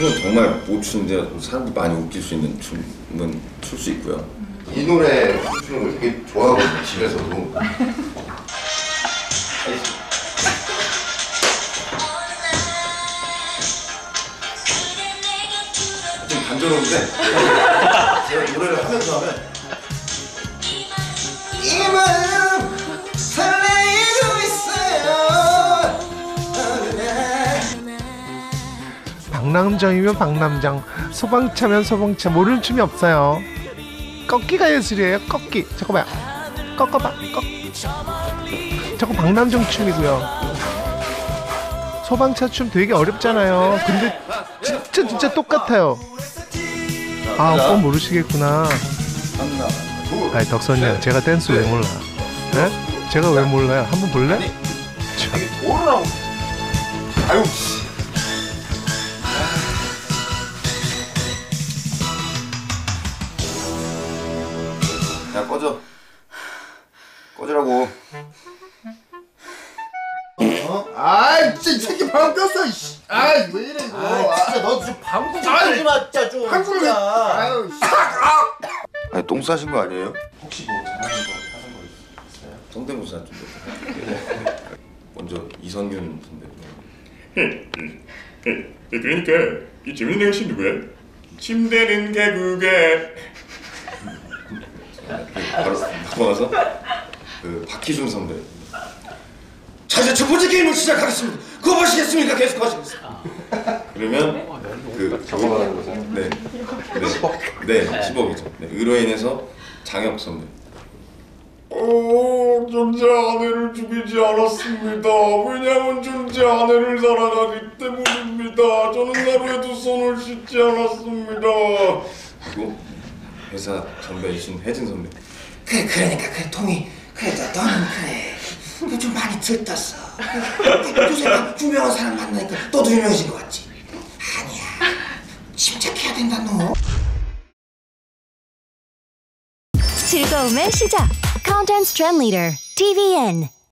춤은 정말 못 추는데 사람들이 많이 웃길 수 있는 춤은 출 수 있고요. 이 노래 추는 걸 되게 좋아하거든요 집에서도. 좀 단조로운데? 제가 노래를 하면서 하면. 이마 박남정이면 박남정, 소방차면 소방차 모르는 춤이 없어요. 꺾기가 예술이에요. 꺾기. 봐요. 꺾어봐. 꺾. 저거 박남정 춤이고요. 소방차 춤 되게 어렵잖아요. 근데 진짜 진짜 똑같아요. 아 오빠 모르시겠구나. 아니 덕선이 형 제가 댄스 왜 몰라? 네? 제가 왜 몰라요? 한번 볼래? 참. 아유 야 꺼져. 꺼지라고. 아이 진짜 이 새끼 방금 꼈어 이씨 아이 왜 이래 이거 아 진짜 너좀 방구 좀 아이, 끄지 마 진짜 좀 한국을 왜 진짜. 아유 씨. 아니 똥 싸신 거 아니에요? 혹시 뭐 잘하는 거 하는 거 있어요? 성대모사 좀. 해주세요. 먼저 이선균 선배. 그러니까 이 재밌는 애가 씨 누구야? 침대는 개구게 바로 넘어가서 그 박희준 선배. 자 이제 첫 번째 게임을 시작하겠습니다. 그거 보시겠습니까? 계속 하시겠습니다. 그러면 그 저거 말하는 거죠? 네. 네. 10억. 네, 10억이죠. 네, 의로인에서 장혁 선배. 어, 존재 아내를 죽이지 않았습니다. 왜냐면 존재 아내를 사랑하기 때문입니다. 저는 하루에 두 손을 씻지 않았습니다. 회사 선배이신 혜진 선배. 그래 그러니까 그래 통이 그래 너, 너는 그래 그좀 많이 들떴어 그, 요새 막 유명한 사람 만나니까 너도 유명해진 것 같지 아니야 침착해야 된다 너 즐거움의 시작. Content Trend Leader, TVN.